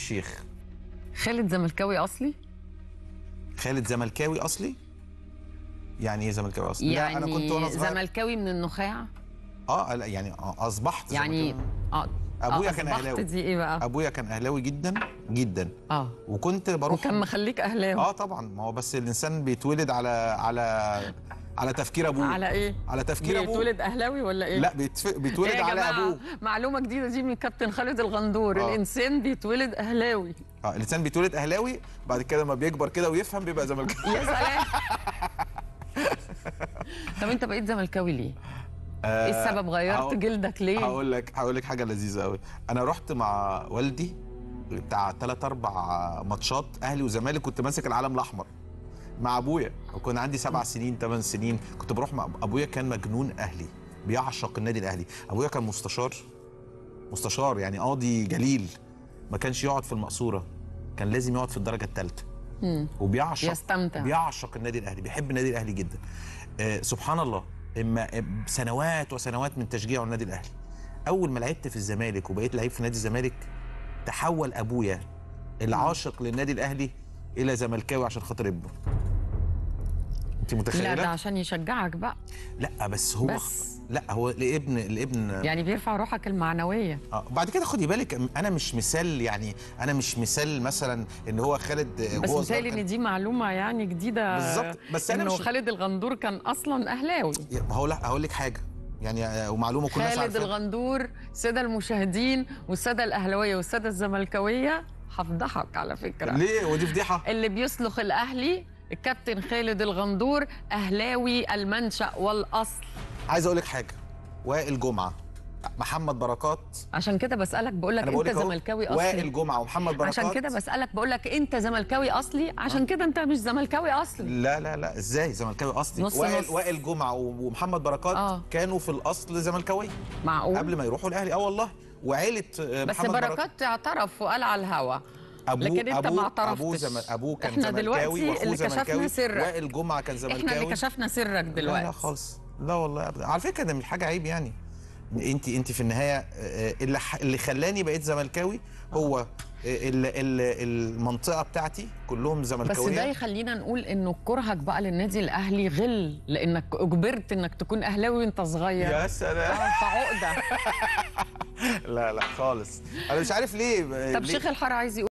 الشيخ. خالد زملكاوي أصلي؟ خالد زملكاوي أصلي؟ يعني إيه زملكاوي أصلي؟ يعني لا أنا كنت وأنا صغير. زملكاوي من النخاع؟ آه لا، يعني أصبحت يعني زملكاوي. آه أبويا آه، كان أهلاوي. دي إيه بقى؟ أبويا كان أهلاوي جدا جدا. آه. وكنت بروح وكان مخليك أهلاوي. آه طبعا. ما هو بس الإنسان بيتولد على على على تفكير أبوه. على إيه؟ على تفكير أبوه. بيتولد أهلاوي ولا إيه؟ لا بيتف... بيتولد إيه على؟ أبوه. معلومة جديدة دي من كابتن خالد الغندور. آه. الإنسان بيتولد أهلاوي. آه الإنسان بيتولد أهلاوي بعد كده لما بيكبر كده ويفهم بيبقى زملكاوي. يا سلام. طب أنت بقيت زملكاوي ليه؟ إيه السبب؟ غيرت هقول- جلدك ليه؟ هقول لك هقول لك حاجة لذيذة قوي أنا رحت مع والدي بتاع ثلاث أربع ماتشات أهلي وزمالك كنت ماسك العلم الأحمر. مع أبويا. وكان عندي سبع سنين ثمان سنين. كنت بروح مع أبويا كان مجنون أهلي. بيعشق النادي الأهلي. أبويا كان مستشار. مستشار يعني قاضي جليل. ما كانش يقعد في المقصورة. كان لازم يقعد في الدرجة الثالثه. وبيعشق يستمتع. بيعشق النادي الأهلي. بيحب النادي الأهلي جدا. آه سبحان الله. اما سنوات وسنوات من تشجيعه النادي الأهلي. أول ما لعبت في الزمالك وبقيت لعيب في نادي الزمالك تحول أبويا العاشق للنادي الأهلي إلى زملكاوي عشان خاطر ابنه. انت لا ده متخيله عشان يشجعك بقى. لا بس هو بس. لا هو لابن الابن يعني بيرفع روحك المعنوية. آه بعد كده خدي بالك أنا مش مثال يعني أنا مش مثال مثلا إن هو خالد آه، بس كان- إن دي معلومة يعني جديدة بالظبط. بس أنا إنه مش- خالد الغندور كان أصلا أهلاوي. ما هو لا هقول لك حاجة. يعني آه، ومعلومة كل الناس خالد الغندور السادة المشاهدين والسادة الأهلاوية والسادة الزملكاوية. هفضحك على فكرة. ليه؟ ودي فضيحة. اللي بيصلخ الأهلي الكابتن خالد الغندور أهلاوي المنشأ والأصل. عايز أقول لك حاجة. وائل جمعه محمد بركات. عشان كده بسألك بقول لك أنت زملكاوي وائل اصلي جمعه ومحمد بركات. عشان كده بسألك بقول لك أنت زملكاوي أصلي؟ عشان كده أنت مش زملكاوي أصلي. لا لا لا. إزاي زملكاوي أصلي؟ نص وائل نص. وائل جمعه ومحمد بركات آه. كانوا في الأصل زملكاوية. معقول؟ قبل ما يروحوا الأهلي. آه والله. وعيلة آه، بس محمد بركات بركات. اعترف وقال على الهوا. ابوه لكن أنت ابوه ما اعترفتش. ابوه زم... أبوه كان إحنا دلوقتي اللي كشفنا سرك. وائل جمعه كان زملكاوي إحنا اللي كشفنا سرك لا دلوقتي. لا خالص. لا والله ابدا. على فكرة ده مش حاجة عيب يعني. انت أنت في النهاية آه، اللي اللي خلاني بقيت زملكاوي هو آه، ال- ال- المنطقة بتاعتي كلهم بس زملكاوية. ده يخلينا نقول إنه كرهك بقى للنادي الأهلي غل لأنك أجبرت إنك تكون أهلاوي وأنت صغير. يا سلام. آه، فعقدة. لا لا خالص. أنا مش عارف ليه طب ليه؟ شيخ الحاره عايز يقول